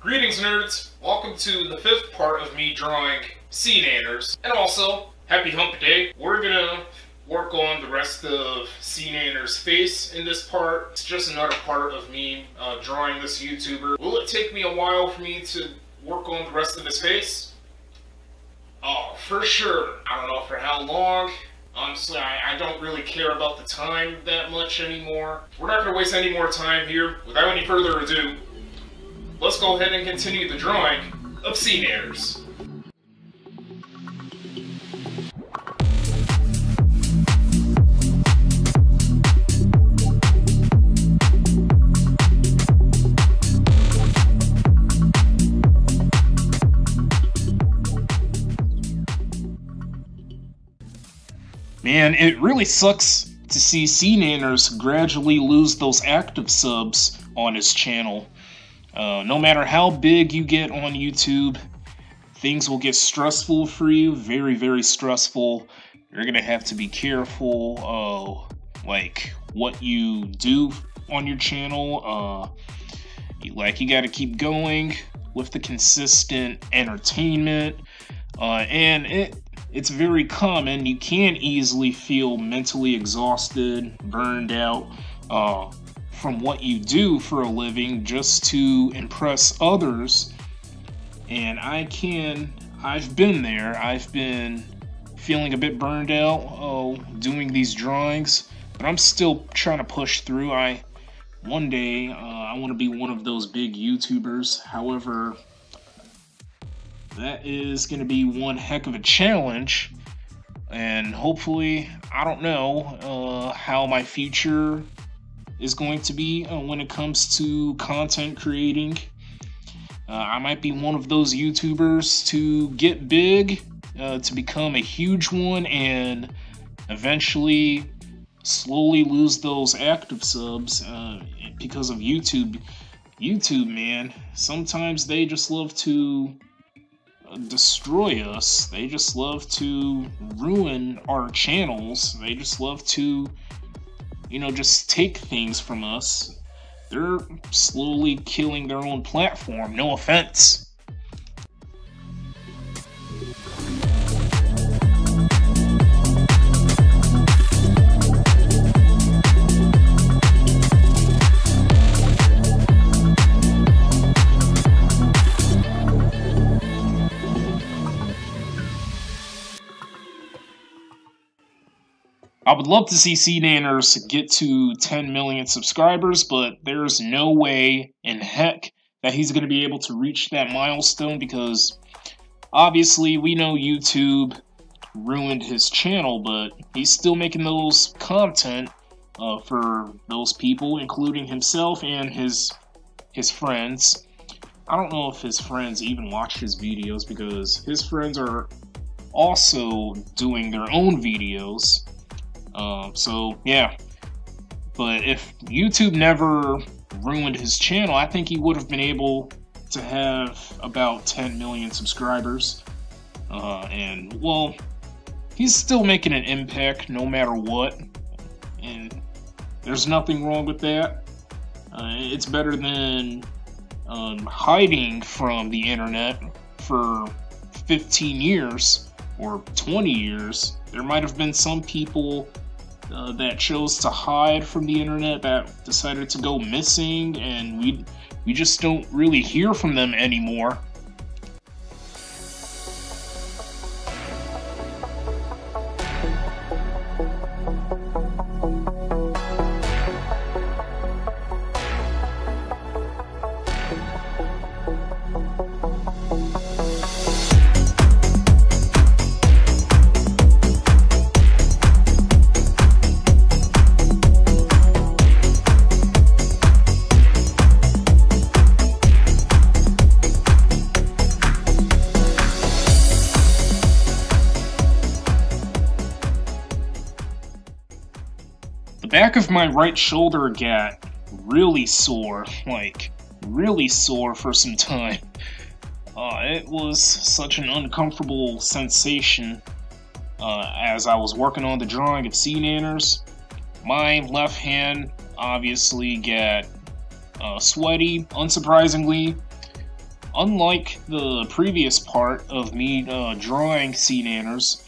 Greetings, nerds! Welcome to the fifth part of me drawing SeaNanners. And also, happy hump day. We're gonna work on the rest of SeaNanner's face in this part. It's just another part of me uh, drawing this YouTuber. Will it take me a while for me to work on the rest of his face? Oh, for sure. I don't know for how long. Honestly, I, I, don't really care about the time that much anymore. We're not to waste any more time here. Without any further ado, let's go ahead and continue the drawing of SeaNanners. Man, it really sucks to see SeaNanners gradually lose those active subs on his channel. Uh, no matter how big you get on YouTube, things will get stressful for you, very, very stressful. You're gonna have to be careful, uh, like what you do on your channel. Uh, like you got to keep going with the consistent entertainment, uh, and it it's very common. You can easily feel mentally exhausted, burned out. Uh, from what you do for a living just to impress others. And I can, I've been there. I've been feeling a bit burned out oh, doing these drawings, but I'm still trying to push through. I one day uh, I want to be one of those big YouTubers. However, that is going to be one heck of a challenge. And hopefully, I don't know uh, how my future is going to be uh, when it comes to content creating. Uh, I might be one of those YouTubers to get big, uh, to become a huge one, and eventually slowly lose those active subs uh, because of YouTube. YouTube, man, sometimes they just love to uh, destroy us. They just love to ruin our channels. They just love to you know, just take things from us. They're slowly killing their own platform. No offense. I would love to see SeaNanners get to 10 million subscribers, but there's no way in heck that he's going to be able to reach that milestone because obviously we know YouTube ruined his channel, but he's still making those content uh, for those people, including himself and his his friends. I don't know if his friends even watch his videos because his friends are also doing their own videos um, so yeah, but if YouTube never ruined his channel, I think he would have been able to have about 10 million subscribers. Uh, and well, he's still making an impact no matter what, and there's nothing wrong with that. Uh, it's better than um, hiding from the internet for 15 years or 20 years. There might have been some people uh, that chose to hide from the internet, that decided to go missing, and we we just don't really hear from them anymore. Back of my right shoulder got really sore, like really sore for some time. Uh, it was such an uncomfortable sensation uh, as I was working on the drawing of SeaNanners. My left hand obviously got uh, sweaty, unsurprisingly. unlike the previous part of me uh, drawing SeaNanners,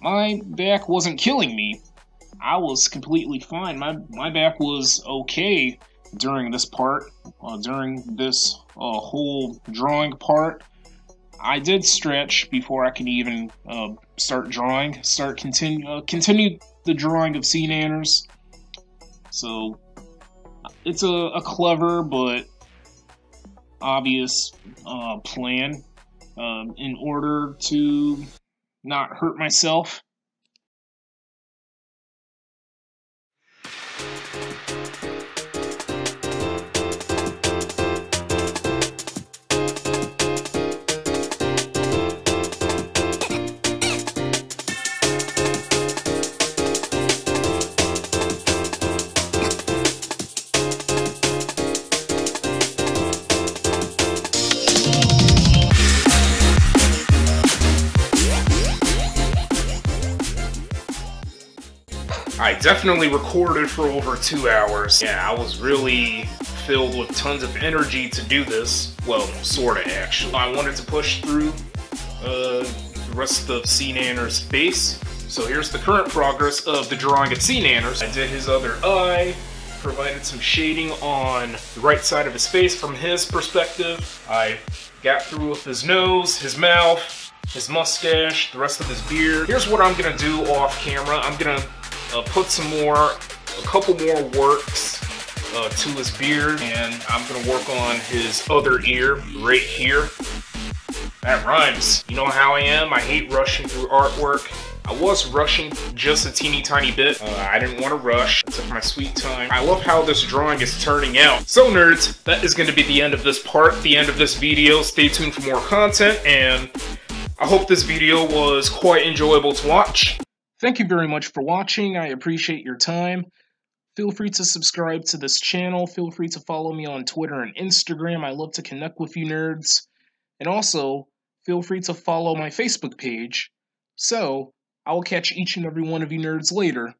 my back wasn't killing me. I was completely fine. My my back was okay during this part, uh, during this uh, whole drawing part. I did stretch before I can even uh, start drawing, start continue uh, continue the drawing of SeaNanners. So it's a, a clever but obvious uh, plan um, in order to not hurt myself. I definitely recorded for over two hours. Yeah, I was really filled with tons of energy to do this. Well, sorta actually. I wanted to push through uh, the rest of SeaNanner's face. So here's the current progress of the drawing of SeaNanners. I did his other eye, provided some shading on the right side of his face from his perspective. I got through with his nose, his mouth, his mustache, the rest of his beard. Here's what I'm gonna do off camera. I'm gonna uh, put some more, a couple more works uh, to his beard, and I'm gonna work on his other ear right here. That rhymes. You know how I am. I hate rushing through artwork. I was rushing just a teeny tiny bit. Uh, I didn't want to rush. I took my sweet time. I love how this drawing is turning out. So nerds, that is going to be the end of this part, the end of this video. Stay tuned for more content, and I hope this video was quite enjoyable to watch. Thank you very much for watching. I appreciate your time. Feel free to subscribe to this channel. Feel free to follow me on Twitter and Instagram. I love to connect with you nerds. And also, feel free to follow my Facebook page. So, I will catch each and every one of you nerds later.